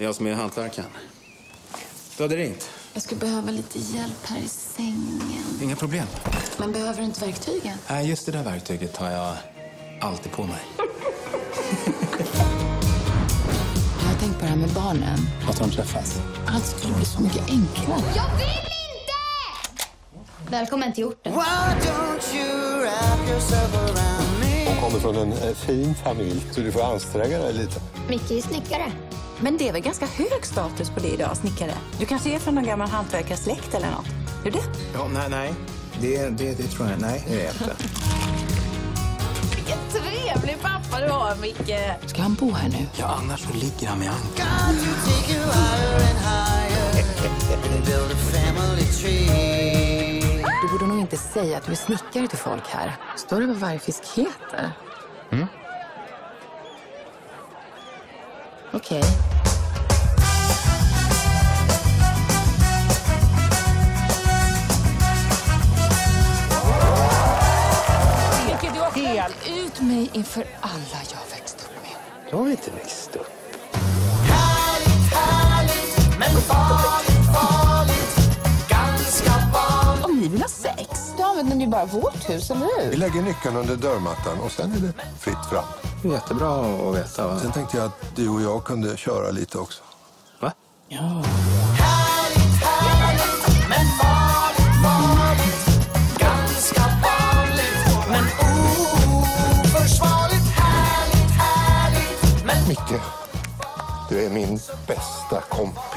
Det är jag som är hantverkaren. Du hade ringt. Jag skulle behöva lite hjälp här i sängen. Inga problem. Men behöver du inte verktygen? Nej, just det där verktyget har jag alltid på mig. Jag har tänkt på det här med barnen. Att de träffas. Allt skulle bli så mycket enklare. Jag vill inte! Välkommen till orten. Hon kommer från en eh, fin familj, så du får anstränga dig lite. Micke är snickare. Men det är väl ganska hög status på det idag, snickare? Du kanske är från någon gammal hantverkarsläkt eller något? Är det? Ja, nej, nej. Det, det, det tror jag. Nej, det är jag inte. Vilken trevlig pappa du har, Micke! Ska han bo här nu? Ja, annars så ligger han med Anka. Du borde nog inte säga att du är snickare till folk här. Står det vad varje fisk heter? Mm. Okej. Micke, har skämt ut mig inför alla jag växt upp med. Du har inte växt upp. Om ni vill ha sex, då använder ni bara vårt hus, eller hur? Vi lägger nyckeln under dörrmattan och sen är det fritt fram. Det är jättebra att veta. Va? Sen tänkte jag att du och jag kunde köra lite också. Va? Ja. Micke, du är min bästa kompis.